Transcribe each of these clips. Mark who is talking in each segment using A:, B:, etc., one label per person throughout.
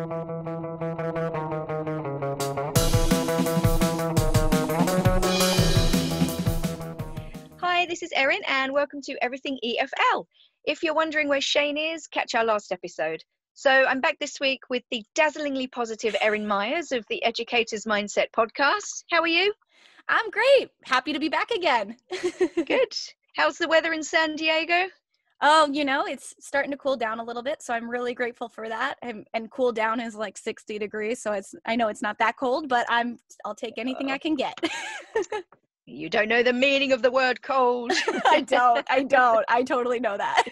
A: Hi, this is Erin, and welcome to Everything EFL. If you're wondering where Shane is, catch our last episode. So I'm back this week with the dazzlingly positive Erin Myers of the Educator's Mindset podcast. How are you?
B: I'm great. Happy to be back again.
A: Good. How's the weather in San Diego?
B: Oh, you know, it's starting to cool down a little bit, so I'm really grateful for that. And, and cool down is like 60 degrees, so it's I know it's not that cold, but I'm I'll take anything I can get.
A: you don't know the meaning of the word cold.
B: I don't. I don't. I totally know that.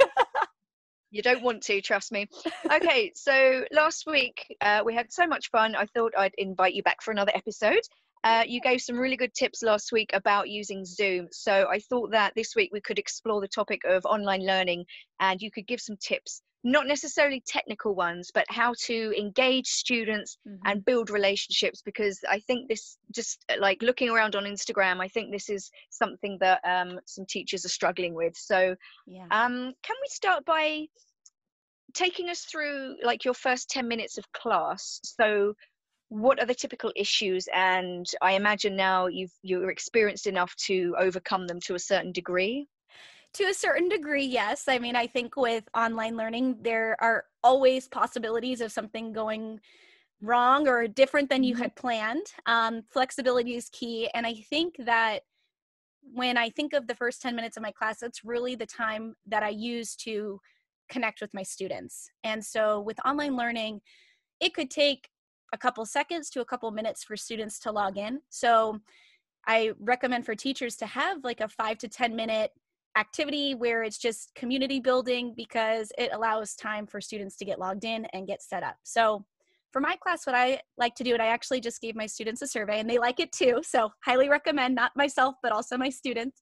A: you don't want to, trust me. Okay, so last week uh, we had so much fun. I thought I'd invite you back for another episode. Uh, you gave some really good tips last week about using Zoom. So I thought that this week we could explore the topic of online learning and you could give some tips, not necessarily technical ones, but how to engage students mm-hmm. and build relationships. Because I think this, just uh, like looking around on Instagram, I think this is something that um, some teachers are struggling with. So yeah. um, can we start by taking us through like your first 10 minutes of class? So what are the typical issues? And i imagine now you've you're experienced enough to overcome them to a certain degree?
B: To a certain degree yes. I mean i think with online learning there are always possibilities of something going wrong or different than you mm-hmm. had planned. Um, flexibility is key and i think that when i think of the first 10 minutes of my class it's really the time that i use to connect with my students. And so with online learning it could take a couple seconds to a couple minutes for students to log in. So I recommend for teachers to have like a five to 10 minute activity where it's just community building because it allows time for students to get logged in and get set up. So for my class, what I like to do, and I actually just gave my students a survey and they like it too. So highly recommend, not myself, but also my students.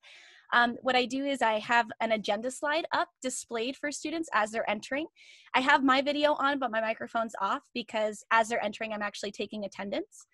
B: Um, what I do is I have an agenda slide up displayed for students as they're entering. I have my video on, but my microphone's off because as they're entering, I'm actually taking attendance.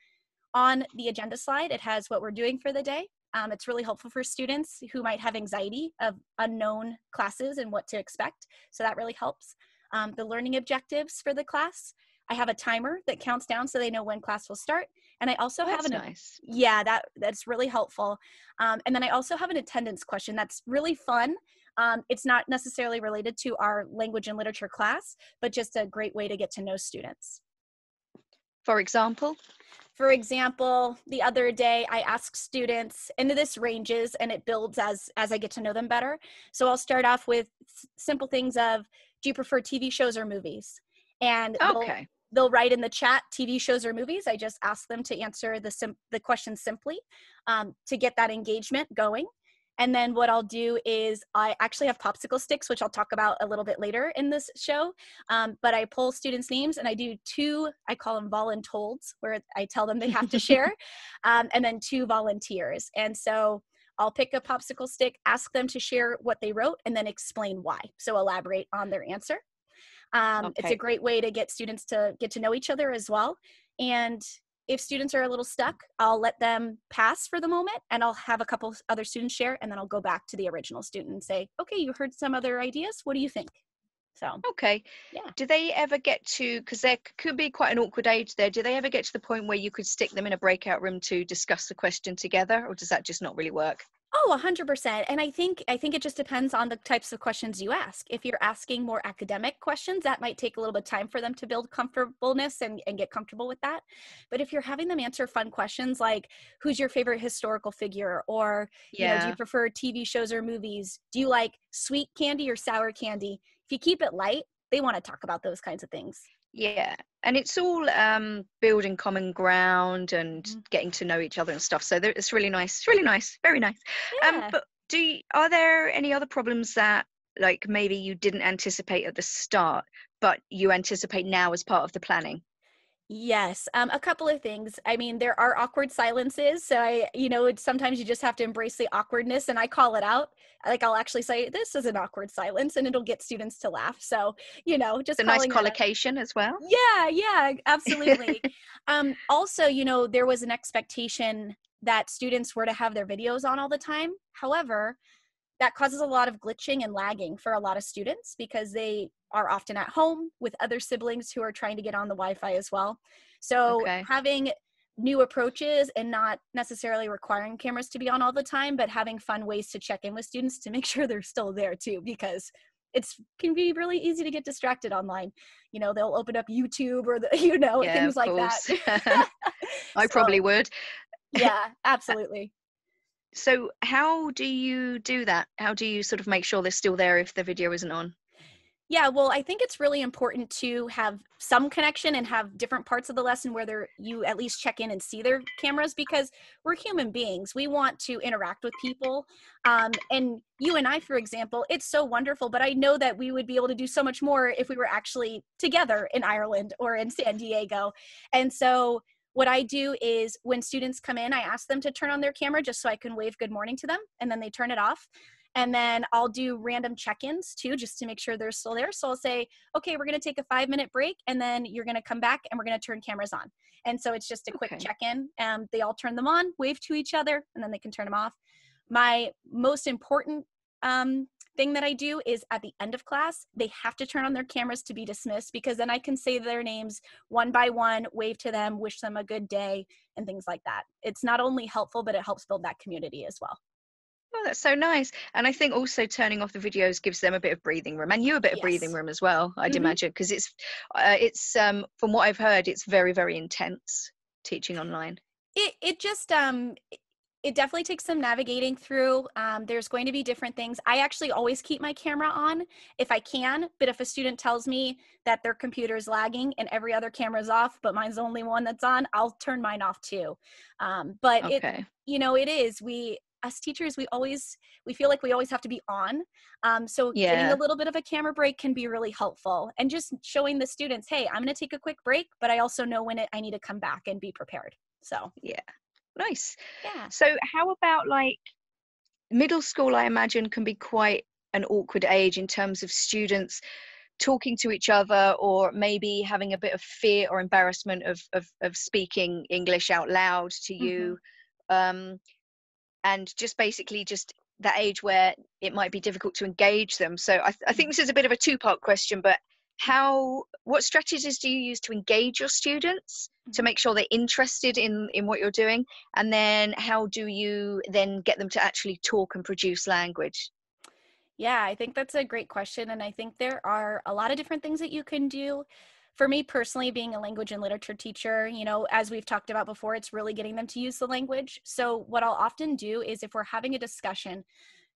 B: On the agenda slide, it has what we're doing for the day. Um, it's really helpful for students who might have anxiety of unknown classes and what to expect. So that really helps. Um, the learning objectives for the class. I have a timer that counts down so they know when class will start. And I also
A: that's
B: have an
A: nice.
B: Yeah, that that's really helpful. Um, and then I also have an attendance question that's really fun. Um, it's not necessarily related to our language and literature class, but just a great way to get to know students.
A: For example?
B: For example, the other day I asked students, and this ranges and it builds as as I get to know them better. So I'll start off with simple things of, do you prefer TV shows or movies? And
A: okay
B: they'll write in the chat TV shows or movies. I just ask them to answer the sim- the question simply um, to get that engagement going. And then what I'll do is I actually have popsicle sticks, which I'll talk about a little bit later in this show. Um, but I pull students' names and I do two, I call them voluntolds, where I tell them they have to share, um, and then two volunteers. And so I'll pick a popsicle stick, ask them to share what they wrote, and then explain why. So elaborate on their answer. Um, okay. It's a great way to get students to get to know each other as well. And if students are a little stuck, I'll let them pass for the moment and I'll have a couple other students share and then I'll go back to the original student and say, okay, you heard some other ideas. What do you think? So,
A: okay. Yeah. Do they ever get to, because there could be quite an awkward age there, do they ever get to the point where you could stick them in a breakout room to discuss the question together or does that just not really work?
B: Oh, 100%. And I think I think it just depends on the types of questions you ask. If you're asking more academic questions, that might take a little bit of time for them to build comfortableness and, and get comfortable with that. But if you're having them answer fun questions like who's your favorite historical figure or yeah. you know, do you prefer TV shows or movies? Do you like sweet candy or sour candy? If you keep it light, they want to talk about those kinds of things
A: yeah and it's all um building common ground and mm-hmm. getting to know each other and stuff so there, it's really nice it's really nice very nice um, yeah. um but do you, are there any other problems that like maybe you didn't anticipate at the start but you anticipate now as part of the planning
B: Yes, um, a couple of things. I mean, there are awkward silences, so I, you know, sometimes you just have to embrace the awkwardness, and I call it out. Like I'll actually say, "This is an awkward silence," and it'll get students to laugh. So, you know, just
A: a nice collocation as well.
B: Yeah, yeah, absolutely. um, also, you know, there was an expectation that students were to have their videos on all the time. However, that causes a lot of glitching and lagging for a lot of students because they are often at home with other siblings who are trying to get on the Wi-Fi as well. So
A: Okay.
B: having new approaches and not necessarily requiring cameras to be on all the time, but having fun ways to check in with students to make sure they're still there too, because it's can be really easy to get distracted online. You know, they'll open up YouTube or the, you know
A: Yeah,
B: things like that.
A: I
B: So,
A: probably would.
B: yeah, absolutely.
A: So, how do you do that? How do you sort of make sure they're still there if the video isn't on?
B: Yeah, well, I think it's really important to have some connection and have different parts of the lesson where you at least check in and see their cameras because we're human beings. We want to interact with people. Um, and you and I, for example, it's so wonderful, but I know that we would be able to do so much more if we were actually together in Ireland or in San Diego. And so, what I do is when students come in, I ask them to turn on their camera just so I can wave good morning to them, and then they turn it off. And then I'll do random check ins too, just to make sure they're still there. So I'll say, okay, we're going to take a five minute break and then you're going to come back and we're going to turn cameras on. And so it's just a quick
A: Okay.
B: check in. Um, they all turn them on, wave to each other, and then they can turn them off. My most important um, thing that I do is at the end of class, they have to turn on their cameras to be dismissed because then I can say their names one by one, wave to them, wish them a good day, and things like that. It's not only helpful, but it helps build that community as well.
A: Oh, that's so nice. And I think also turning off the videos gives them a bit of breathing room, and you a bit of breathing room as well. I'd
B: Mhm.
A: imagine because it's, uh, it's um, from what I've heard, it's very very intense teaching online.
B: it it just um it- it definitely takes some navigating through um, there's going to be different things. I actually always keep my camera on if i can but if a student tells me that their computer is lagging and every other camera is off but mine's the only one that's on i'll turn mine off too. Um, but it you know it is we us teachers we always we feel like we always have to be on. Um, so getting a little bit of a camera break can be really helpful and just showing the students hey i'm going to take a quick break but i also know when it, i need to come back and be prepared. So
A: Nice.
B: yeah
A: So, how about like middle school? I imagine can be quite an awkward age in terms of students talking to each other or maybe having a bit of fear or embarrassment of of, of speaking english out loud to you um, and just basically just that age where it might be difficult to engage them so I, th- I think this is a bit of a two part question but how what strategies do you use to engage your students to
B: Mhm.
A: make sure they're interested in in what you're doing and then how do you then get them to actually talk and produce language
B: Yeah, I think that's a great question. And I think there are a lot of different things that you can do. For me personally, being a language and literature teacher, you know, as we've talked about before, it's really getting them to use the language. So, what I'll often do is if we're having a discussion,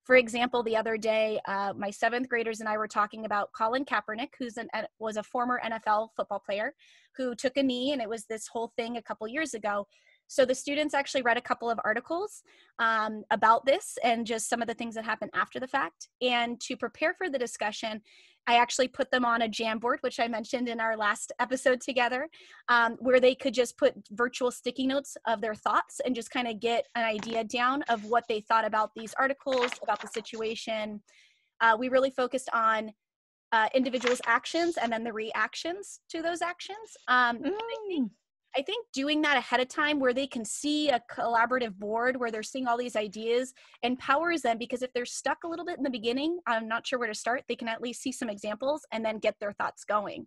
B: for example, the other day, uh, my seventh graders and I were talking about Colin Kaepernick, who's an was a former NFL football player who took a knee, and it was this whole thing a couple years ago. So the students actually read a couple of articles um, about this and just some of the things that happened after the fact. And to prepare for the discussion, I actually put them on a Jamboard, which I mentioned in our last episode together, um, where they could just put virtual sticky notes of their thoughts and just kind of get an idea down of what they thought about these articles, about the situation. Uh, we really focused on uh, individuals' actions and then the reactions to those actions. Um, and I think doing that ahead of time where they can see a collaborative board where they're seeing all these ideas empowers them because if they're stuck a little bit in the beginning, I'm not sure where to start, they can at least see some examples and then get their thoughts going.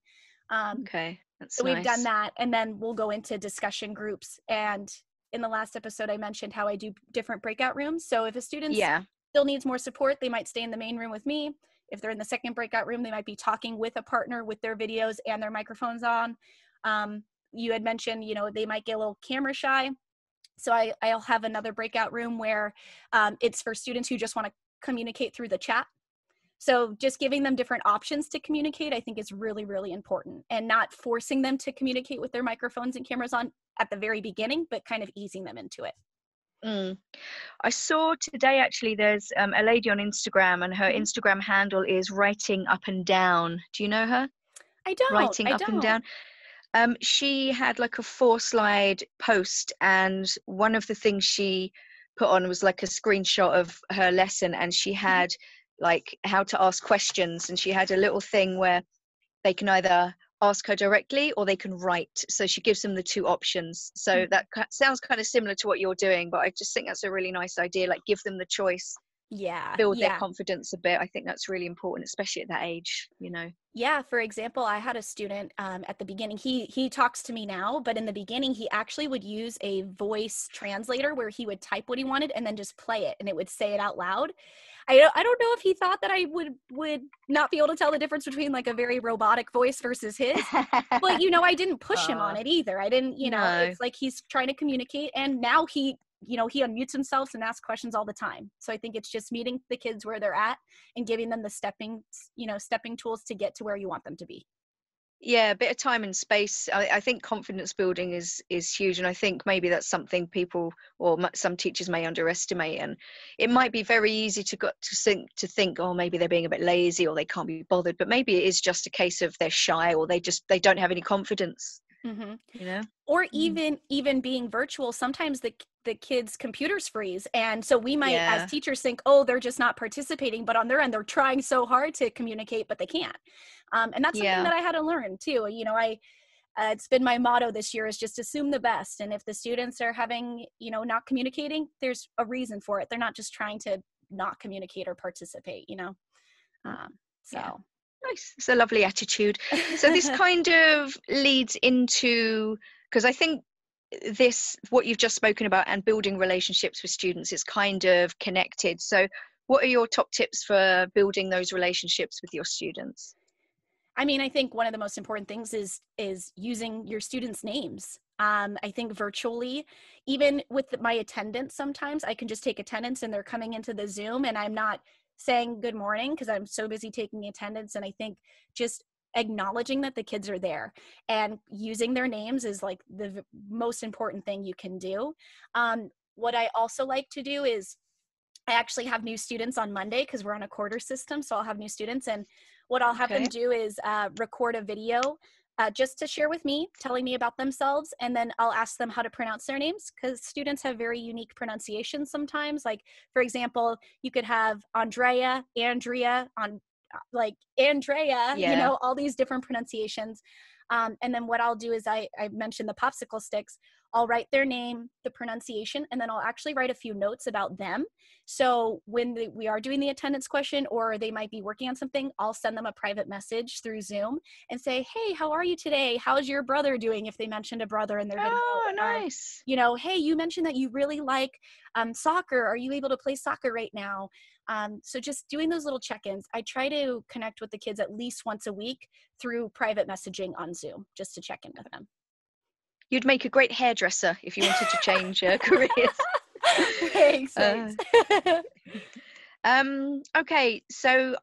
B: Um,
A: okay that's
B: so we've done that and then we'll go into discussion groups. And in the last episode, I mentioned how I do different breakout rooms. So if a student
A: yeah
B: still needs more support, they might stay in the main room with me. If they're in the second breakout room, they might be talking with a partner with their videos and their microphones on. Um, you had mentioned, you know, they might get a little camera shy. So I, I'll have another breakout room where um, it's for students who just want to communicate through the chat. So just giving them different options to communicate, I think is really, really important and not forcing them to communicate with their microphones and cameras on at the very beginning, but kind of easing them into it.
A: Mm. I saw today actually there's um, a lady on Instagram and her
B: Mhm.
A: Instagram handle is writing up and down. Do you know her?
B: I don't.
A: writing
B: I
A: up
B: don't.
A: and down. Um, she had like a four slide post, and one of the things she put on was like a screenshot of her lesson, and she
B: Mm-hmm.
A: had like how to ask questions, and she had a little thing where they can either ask her directly or they can write. So she gives them the two options. So
B: Mhm.
A: that sounds kind of similar to what you're doing, but I just think that's a really nice idea. Like give them the choice
B: yeah
A: build
B: yeah.
A: their confidence a bit i think that's really important especially at that age you know
B: yeah for example i had a student um, at the beginning he he talks to me now but in the beginning he actually would use a voice translator where he would type what he wanted and then just play it and it would say it out loud I don't, I don't know if he thought that I would would not be able to tell the difference between like a very robotic voice versus his. but you know, I didn't push him on
A: Uh,
B: it either. I didn't, you know,
A: no.
B: it's like he's trying to communicate and now he you know he unmutes himself and asks questions all the time. So i think it's just meeting the kids where they're at and giving them the stepping you know stepping tools to get to where you want them to be.
A: Yeah a bit of time and space. I, I think confidence building is is huge and i think maybe that's something people or some teachers may underestimate and it might be very easy to got to think to think oh maybe they're being a bit lazy or they can't be bothered but maybe it is just a case of they're shy or they just they don't have any confidence
B: mm-hmm.
A: you know
B: or
A: Mm.
B: even even being virtual sometimes the the kids computers freeze and so we might
A: Yeah.
B: as teachers think oh they're just not participating but on their end they're trying so hard to communicate but they can't um, and that's
A: Yeah.
B: something that i had to learn too you know i uh, it's been my motto this year is just assume the best and if the students are having you know not communicating there's a reason for it they're not just trying to not communicate or participate you know um, so
A: Yeah. Nice it's a lovely attitude. So this kind of leads into because i think this what you've just spoken about and building relationships with students is kind of connected. So what are your top tips for building those relationships with your students?
B: I mean, I think one of the most important things is is using your students' names. Um, I think virtually, even with my attendance, sometimes I can just take attendance and they're coming into the Zoom and I'm not saying good morning because I'm so busy taking attendance. And I think just acknowledging that the kids are there and using their names is like the v- most important thing you can do. Um, what I also like to do is I actually have new students on Monday because we're on a quarter system. So I'll have new students. And what I'll have them do is uh, record a video uh, just to share with me, telling me about themselves. And then I'll ask them how to pronounce their names because students have very unique pronunciations sometimes. Like, for example, you could have Andrea, Andrea, on like Andrea, you know, all these different pronunciations. Um, and then what I'll do is I, I mentioned the popsicle sticks. I'll write their name, the pronunciation, and then I'll actually write a few notes about them. So when the, we are doing the attendance question or they might be working on something, I'll send them a private message through Zoom and say, Hey, how are you today? How's your brother doing? If they mentioned a brother and they're going to
A: oh
B: or,
A: nice
B: you know, hey, you mentioned that you really like um, soccer. Are you able to play soccer right now? Um, so just doing those little check-ins. I try to connect with the kids at least once a week through private messaging on Zoom, just to check in with them.
A: You'd make a great hairdresser if you wanted to change uh, careers.
B: Thanks.
A: Uh, um okay so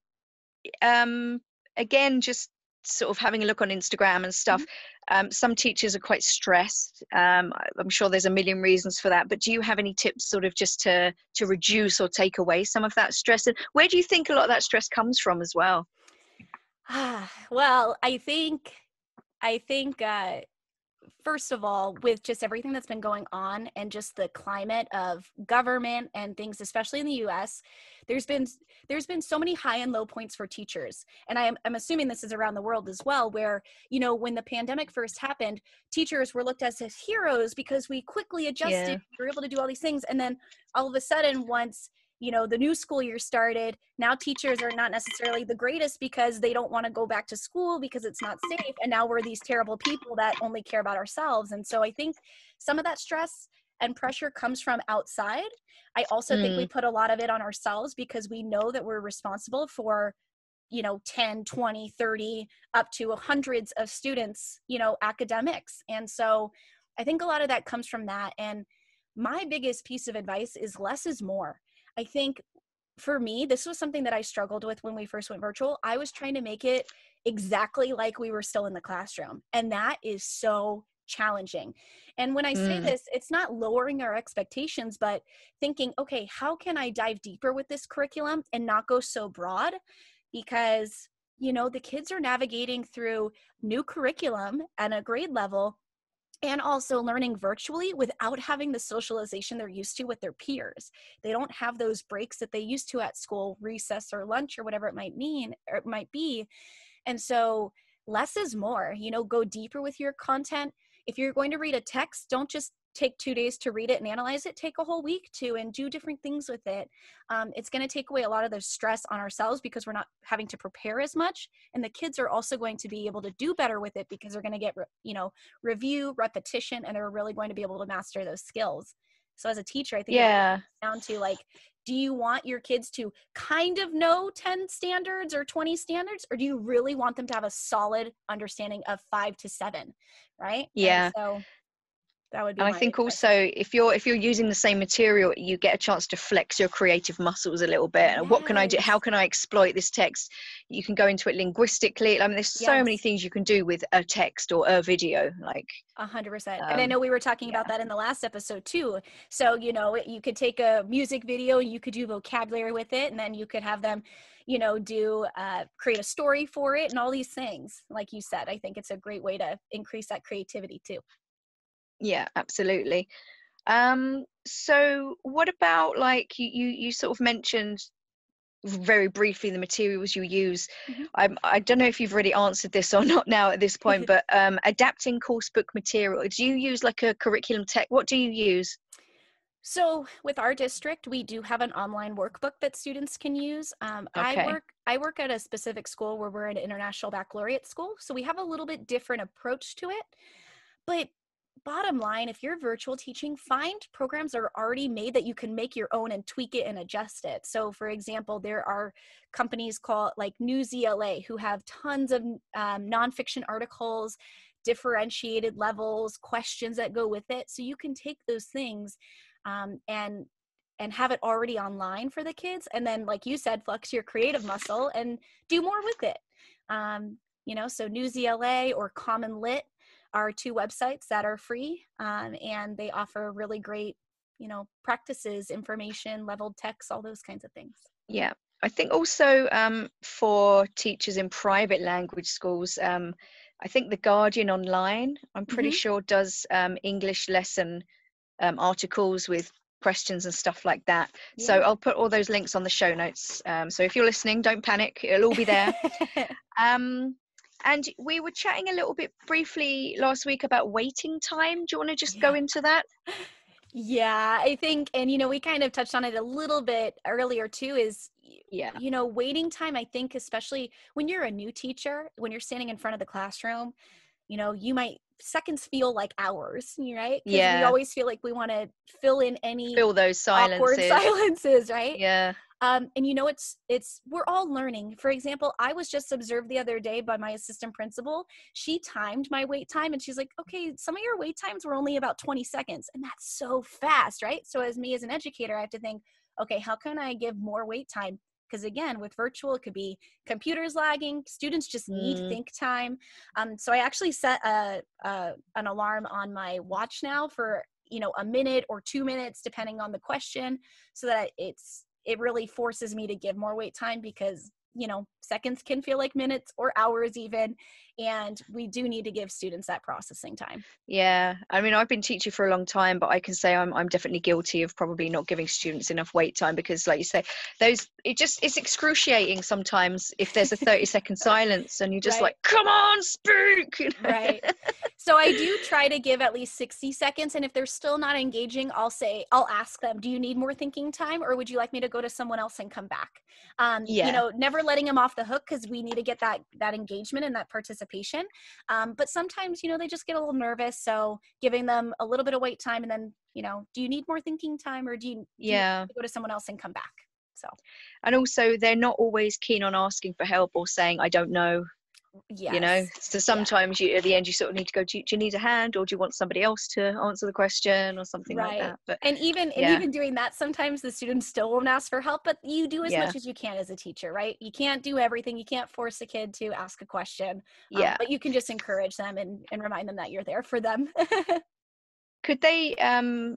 A: um again just sort of having a look on instagram and stuff um some teachers are quite stressed um i'm sure there's a million reasons for that but do you have any tips sort of just to to reduce or take away some of that stress? And where do you think a lot of that stress comes from as well?
B: Ah, well, I think, I think, uh, first of all, with just everything that's been going on and just the climate of government and things, especially in the U.S., there's been there's been so many high and low points for teachers, and I'm I'm assuming this is around the world as well. Where you know when the pandemic first happened, teachers were looked at as heroes because we quickly adjusted,
A: Yeah.
B: we were able to do all these things, and then all of a sudden, once you know the new school year started. Now teachers are not necessarily the greatest because they don't want to go back to school because it's not safe and now we're these terrible people that only care about ourselves. And so i think some of that stress and pressure comes from outside. I also think we mm. put a lot of it on ourselves because we know that we're responsible for you know 10 20 30 up to hundreds of students you know academics. And so i think a lot of that comes from that. And my biggest piece of advice is less is more I think for me, this was something that I struggled with when we first went virtual. I was trying to make it exactly like we were still in the classroom. And that is so challenging. And when I say
A: Mm.
B: this, it's not lowering our expectations, but thinking, okay, how can I dive deeper with this curriculum and not go so broad? Because, you know, the kids are navigating through new curriculum at a grade level and also learning virtually without having the socialization they're used to with their peers. They don't have those breaks that they used to at school, recess or lunch or whatever it might mean or it might be. And so less is more, you know, go deeper with your content, if you're going to read a text don't just take two days to read it and analyze it take a whole week to and do different things with it. Um, it's going to take away a lot of the stress on ourselves because we're not having to prepare as much and the kids are also going to be able to do better with it because they're going to get you know review repetition and they're really going to be able to master those skills. So as a teacher i think
A: yeah.
B: down to like do you want your kids to kind of know 10 standards or 20 standards or do you really want them to have a solid understanding of 5 to 7 right?
A: Yeah.
B: and so that would be
A: and i think also if you're if you're using the same material you get a chance to flex your creative muscles a little bit. Yes. what can i do how can i exploit this text? You can go into it linguistically. I mean there's yes. so many things you can do with a text or a video like
B: a hundred percent. And i um, know we were talking yeah. about that in the last episode too. So you know you could take a music video you could do vocabulary with it and then you could have them you know do uh, create a story for it and all these things like you said. I think it's a great way to increase that creativity too
A: yeah absolutely. Um so what about like you you, you sort of mentioned very briefly the materials you use. Mm-hmm. I'm, i don't know if you've already answered this or not now at this point but um, adapting course book material do you use like a curriculum tech what do you use?
B: So with our district we do have an online workbook that students can use. Um, okay. i work i work at a specific school where we're an international baccalaureate school so we have a little bit different approach to it. But bottom line, if you're virtual teaching, find programs that are already made that you can make your own and tweak it and adjust it. So, for example, there are companies called like Newsela who have tons of um, nonfiction articles, differentiated levels, questions that go with it. So you can take those things um, and and have it already online for the kids, and then, like you said, flex your creative muscle and do more with it. Um, you know, so Newsela or Common Lit are two websites that are free um, and they offer really great you know practices information leveled text all those kinds of things.
A: Yeah. I think also um, for teachers in private language schools um, i think the guardian online i'm pretty mm-hmm. sure does um, english lesson um, articles with questions and stuff like that. Yeah. so i'll put all those links on the show notes. Um, so if you're listening don't panic it'll all be there. Um and we were chatting a little bit briefly last week about waiting time. Do you want to just yeah. go into that?
B: Yeah, I think, and you know, we kind of touched on it a little bit earlier too. Is yeah, you know, waiting time. I think, especially when you're a new teacher, when you're standing in front of the classroom, you know, you might seconds feel like hours, right?
A: Yeah,
B: we always feel like we want to fill in any
A: fill those silences,
B: awkward silences, right?
A: Yeah,
B: um, and you know it's it's we're all learning. For example i was just observed the other day by my assistant principal. She timed my wait time and she's like okay some of your wait times were only about 20 seconds and that's so fast right? So as me as an educator i have to think okay how can i give more wait time because again with virtual it could be computers lagging students just need mm. think time um, so i actually set a, a, an alarm on my watch now for you know a minute or two minutes depending on the question so that it's it really forces me to give more wait time because you know seconds can feel like minutes or hours even and we do need to give students that processing time.
A: Yeah i mean i've been teaching for a long time but i can say i'm, I'm definitely guilty of probably not giving students enough wait time because like you say those it just it's excruciating sometimes if there's a 30 second silence and you're just right. like come on speak
B: right so i do try to give at least 60 seconds and if they're still not engaging i'll say i'll ask them do you need more thinking time or would you like me to go to someone else and come back? Um yeah. you know never letting them off the hook because we need to get that that engagement and that participation. Um, but sometimes you know they just get a little nervous so giving them a little bit of wait time and then you know do you need more thinking time or do you, do
A: yeah.
B: you go to someone else and come back? So.
A: And also they're not always keen on asking for help or saying i don't know yes. you know so sometimes yeah. you at the end you sort of need to go do you, do you, need a hand or do you want somebody else to answer the question or something right. like that
B: but and even yeah. and even doing that sometimes the students still won't ask for help but you do as yeah. much as you can as a teacher right you can't do everything you can't force a kid to ask a question
A: um, yeah
B: but you can just encourage them and, and remind them that you're there for them
A: could they um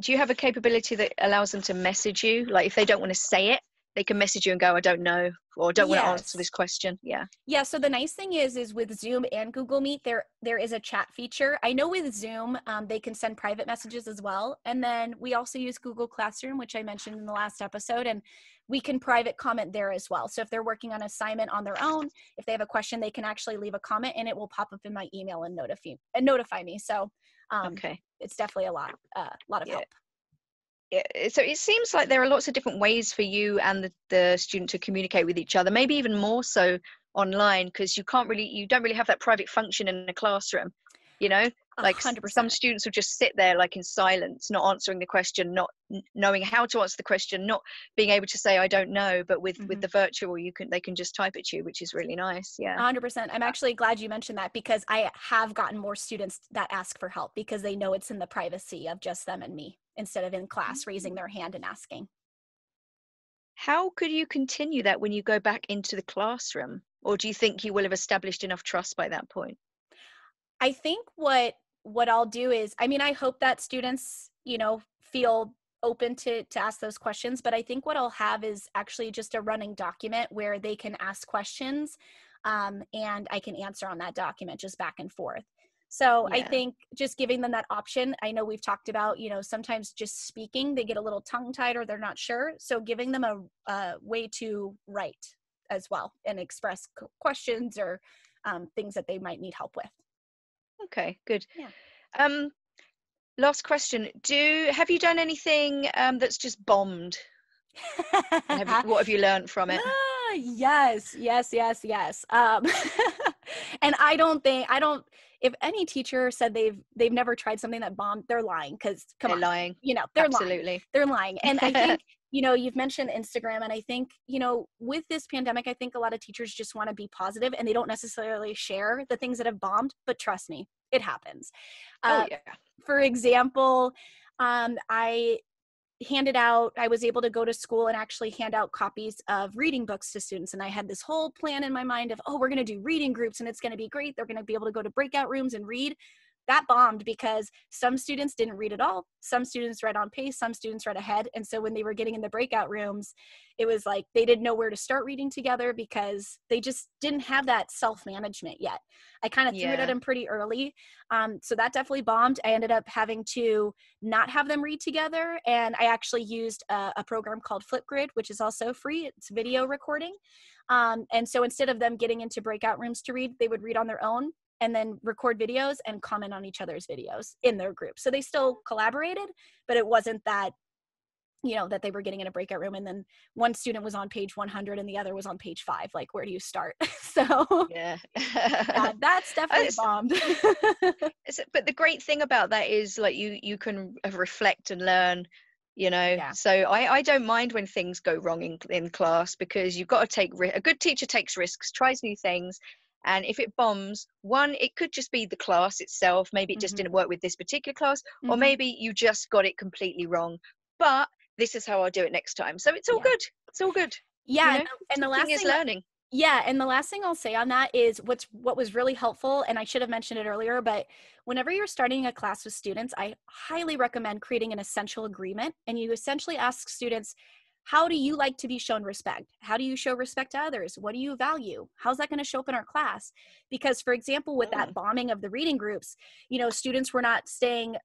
A: do you have a capability that allows them to message you like if they don't want to say it they can message you and go, I don't know, or don't want to answer this question. Yeah.
B: Yeah, so the nice thing is is with Zoom and Google Meet there there is a chat feature. I know with Zoom um, they can send private messages as well. And then we also use Google Classroom, which I mentioned in the last episode and we can private comment there as well. So if they're working on assignment on their own, if they have a question, they can actually leave a comment and it will pop up in my email and notify and notify me. So um,
A: Okay.
B: it's definitely a lot uh, lot of
A: Yeah.
B: help.
A: So it seems like there are lots of different ways for you and the, the student to communicate with each other maybe even more so online because you can't really you don't really have that private function in a classroom you know like s-
B: hundred
A: some students will just sit there like in silence not answering the question not knowing how to answer the question not being able to say i don't know but with with
B: Mhm.
A: the virtual you can they can just type it to you which is really nice yeah
B: 100%. I'm actually glad you mentioned that because I have gotten more students that ask for help because they know it's in the privacy of just them and me instead of in class raising their hand and asking.
A: how could you continue that when you go back into the classroom or do you think you will have established enough trust by that point
B: I think what what I'll do is I mean I hope that students, you know, feel open to to ask those questions, but I think what I'll have is actually just a running document where they can ask questions um, and I can answer on that document just back and forth. So I think just giving them that option. I know we've talked about, you know, sometimes just speaking, they get a little tongue tied or they're not sure. So giving them a, a way to write as well and express questions or um, things that they might need help with.
A: Okay, good.
B: Yeah.
A: Um, last question. Do have you done anything um that's just bombed? Have you, what have you learned from it?
B: Ah, yes, yes, yes, yes. Um, and I don't think I don't. If any teacher said they've they've never tried something that bombed, they're lying. Because come
A: They're
B: on,
A: lying.
B: you know they're lying.
A: Absolutely.
B: They're lying. And I think you know you've mentioned Instagram, and I think you know with this pandemic, I think a lot of teachers just want to be positive, and they don't necessarily share the things that have bombed. But trust me, it happens.
A: Oh
B: Uh,
A: yeah.
B: for example, um, I handed out, I was able to go to school and actually hand out copies of reading books to students. And I had this whole plan in my mind of, oh, we're going to do reading groups and it's going to be great. They're going to be able to go to breakout rooms and read. That bombed because some students didn't read at all. Some students read on pace, some students read ahead. And so when they were getting in the breakout rooms, it was like they didn't know where to start reading together because they just didn't have that self management yet. I kind of threw it at them pretty early. Um, so that definitely bombed. I ended up having to not have them read together. And I actually used a, a program called Flipgrid, which is also free. It's video recording. Um, and so instead of them getting into breakout rooms to read, they would read on their own and then record videos and comment on each other's videos in their group. So they still collaborated, but it wasn't that you know that they were getting in a breakout room and then one student was on page 100 and the other was on page 5 like where do you start so
A: Yeah.
B: yeah, that's definitely bombed
A: but the great thing about that is like you you can reflect and learn you know
B: Yeah.
A: so i i don't mind when things go wrong in, in class because you've got to take ri- a good teacher takes risks tries new things and if it bombs one it could just be the class itself maybe it just
B: Mhm.
A: didn't work with this particular class or
B: Mhm.
A: maybe you just got it completely wrong but this is how i'll do it next time so it's all
B: Yeah.
A: good it's all good
B: yeah
A: you
B: and,
A: know,
B: and the
A: Teaching
B: last
A: is
B: thing
A: learning
B: Yeah, and the last thing I'll say on that is what's what was really helpful, and I should have mentioned it earlier, but whenever you're starting a class with students, I highly recommend creating an essential agreement, and you essentially ask students, how do you like to be shown respect? How do you show respect to others? What do you value? How's that going to show up in our class? Because, for example, with that bombing of the reading groups, you know, students were not staying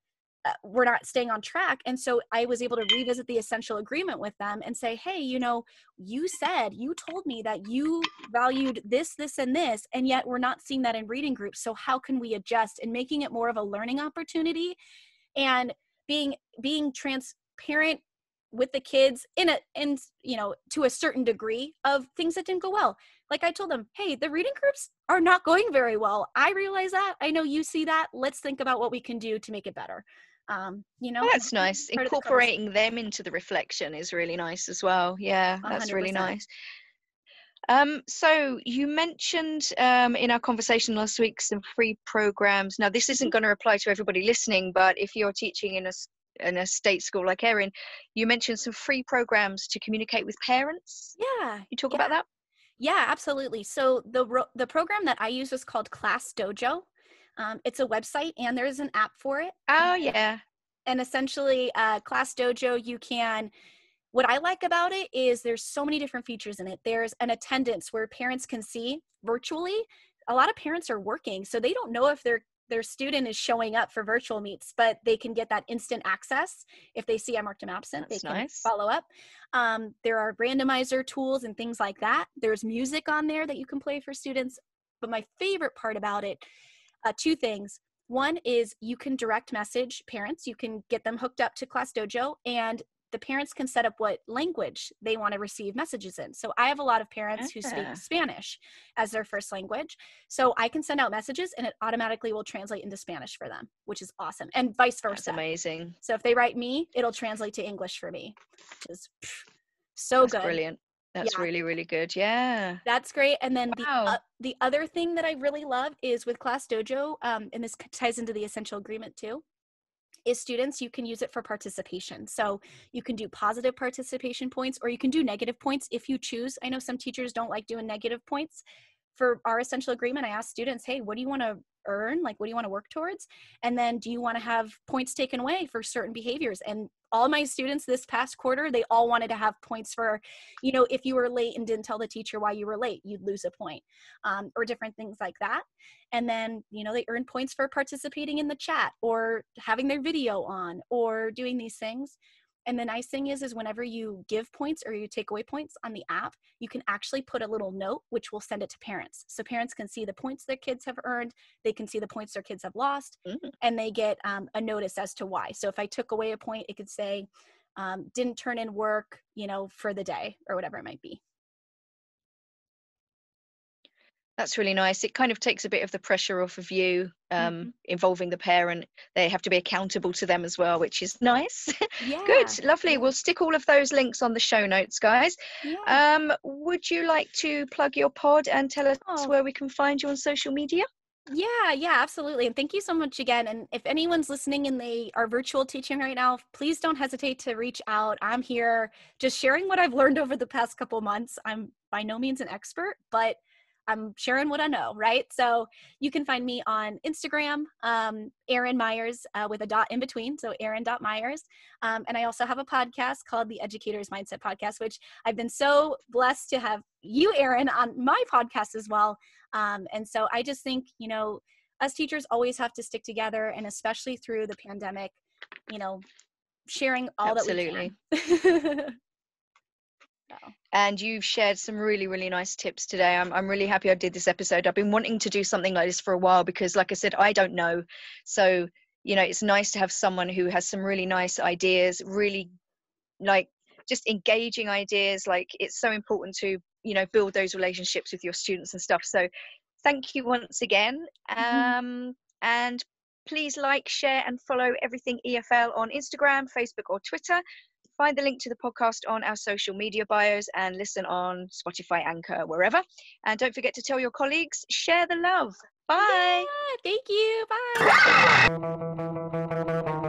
B: uh, we're not staying on track and so i was able to revisit the essential agreement with them and say hey you know you said you told me that you valued this this and this and yet we're not seeing that in reading groups so how can we adjust and making it more of a learning opportunity and being being transparent with the kids in a in you know to a certain degree of things that didn't go well like i told them hey the reading groups are not going very well i realize that i know you see that let's think about what we can do to make it better um you know
A: Oh, that's nice.
B: of the
A: Incorporating them into the reflection is really nice as well. Yeah, that's
B: hundred
A: really nice. Um, so you mentioned um, in our conversation last week some free programs. Now, this
B: Mm-hmm.
A: isn't going to apply to everybody listening, but if you're teaching in a in a state school like Erin, you mentioned some free programs to communicate with parents.
B: yeah
A: You talk
B: yeah.
A: about that?
B: Yeah, absolutely. So the ro- the program that I use is called Class Dojo. Um, it's a website and there's an app for it.
A: Oh yeah,
B: And essentially, uh, Class Dojo, you can what I like about it is there's so many different features in it. There's an attendance where parents can see virtually. A lot of parents are working, so they don't know if their their student is showing up for virtual meets, but they can get that instant access if they see I marked them absent.
A: That's
B: they can
A: nice.
B: follow up. Um, there are randomizer tools and things like that. There's music on there that you can play for students. But my favorite part about it, uh, two things. One is you can direct message parents. You can get them hooked up to Class Dojo, and the parents can set up what language they want to receive messages in. So I have a lot of parents who speak
A: Ah.
B: Spanish as their first language. So I can send out messages and it automatically will translate into Spanish for them, which is awesome. And vice
A: That's
B: versa.
A: amazing.
B: So if they write me, it'll translate to English for me, which is so
A: That's
B: good.
A: brilliant. That's
B: Yeah.
A: really, really good. Yeah.
B: That's great. And then
A: Wow.
B: the uh, the other thing that I really love is with Class Dojo, um, and this ties into the essential agreement too, is students you can use it for participation. So you can do positive participation points, or you can do negative points if you choose. I know some teachers don't like doing negative points. For our essential agreement, I ask students, "Hey, what do you want to earn? Like, what do you want to work towards? And then, do you want to have points taken away for certain behaviors?" And all my students this past quarter, they all wanted to have points for you know, if you were late and didn't tell the teacher why you were late, you'd lose a point, um, or different things like that. And then, you know, they earn points for participating in the chat or having their video on or doing these things. And the nice thing is, is whenever you give points or you take away points on the app, you can actually put a little note which will send it to parents. So parents can see the points their kids have earned, they can see the points their kids have lost,
A: Mm.
B: and they get um, a notice as to why. So if I took away a point, it could say, um, didn't turn in work, you know, for the day or whatever it might be.
A: That's really nice. It kind of takes a bit of the pressure off of you, um,
B: Mhm.
A: involving the parent. They have to be accountable to them as well, which is nice.
B: Yeah.
A: Good, lovely. We'll stick all of those links on the show notes, guys.
B: Yeah.
A: Um, would you like to plug your pod and tell us
B: Oh.
A: where we can find you on social media?
B: Yeah, yeah, absolutely. And thank you so much again. And if anyone's listening and they are virtual teaching right now, please don't hesitate to reach out. I'm here just sharing what I've learned over the past couple months. I'm by no means an expert, but I'm sharing what I know, right? So you can find me on Instagram, um, Erin Myers uh, with a dot in between. So Erin.Myers. Um, and I also have a podcast called the Educators Mindset Podcast, which I've been so blessed to have you, Erin, on my podcast as well. Um, and so I just think, you know, us teachers always have to stick together, and especially through the pandemic, you know, sharing all
A: Absolutely.
B: that we can.
A: And you've shared some really really nice tips today. I'm, I'm really happy i did this episode. I've been wanting to do something like this for a while because like i said i don't know. So you know it's nice to have someone who has some really nice ideas really like just engaging ideas. Like it's so important to you know build those relationships with your students and stuff. So thank you once again.
B: Mhm.
A: um and please like share and follow everything efl on instagram facebook or twitter Find the link to the podcast on our social media bios and listen on Spotify, Anchor, wherever. And don't forget to tell your colleagues, share the love. Bye.
B: yeah, thank you. Bye.